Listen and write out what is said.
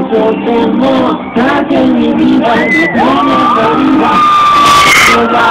とても風に見られたのは空